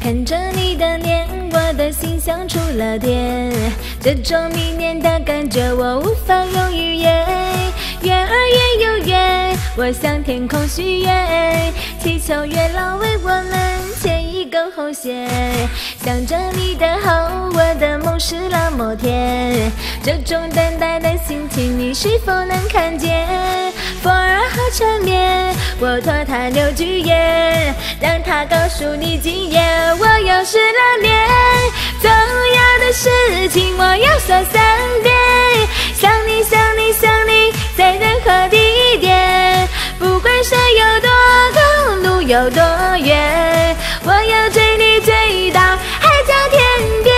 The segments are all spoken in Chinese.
看着你的脸，我的心像触了电，这种迷恋的感觉我无法用语言。我向天空许愿，祈求月老为我们牵一根红线。想着你的好，我的梦是那么甜，这种等待的心情你是否能看见？风儿好缠绵，我托他留句言，让他告诉你今夜我又失了恋。有多远，我要追你追到海角天边。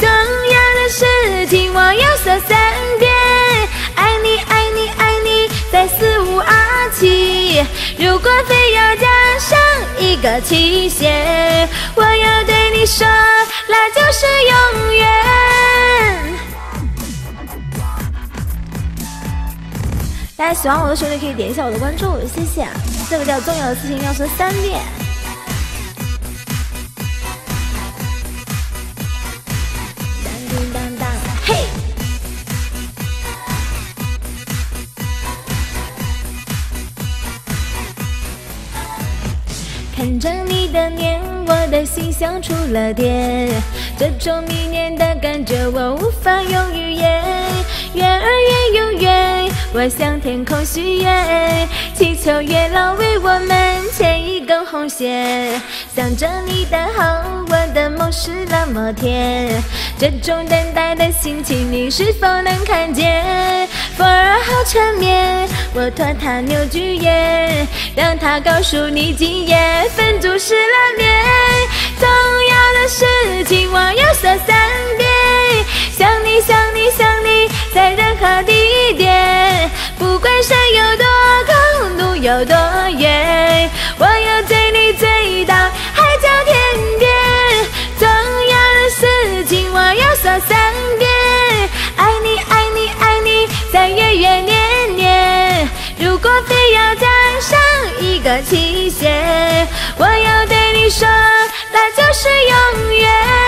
重要的事情我要说三遍，爱你爱你爱你，在四五二七。如果非要加上一个期限，我要对你说，那就是永远。大家喜欢我的兄弟可以点一下我的关注，谢谢。这个叫重要的事情要说三遍。当叮当当，嘿。看着你的脸，我的心像触了电，这种迷恋的感觉我无法用语言。月儿圆又圆，我向天空许愿，祈求月老为我们牵一根红线。想着你的好，我的梦是那么甜，这种等待的心情你是否能看见？风儿好缠绵，我托他留句言，让他告诉你今夜分组失了眠。重要的事情我要说有多远，我要追你追到海角天边。重要的事情我要说三遍，爱你爱你爱你，在月月年年。如果非要加上一个期限，我要对你说，那就是永远。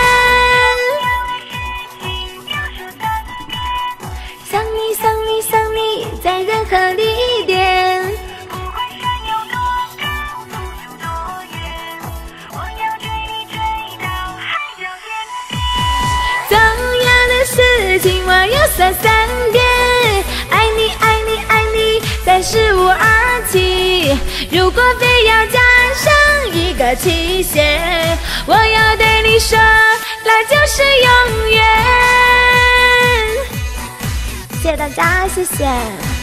在三点，爱你爱你爱你，在十五二七。如果非要加上一个期限，我要对你说，那就是永远。谢谢大家，谢谢。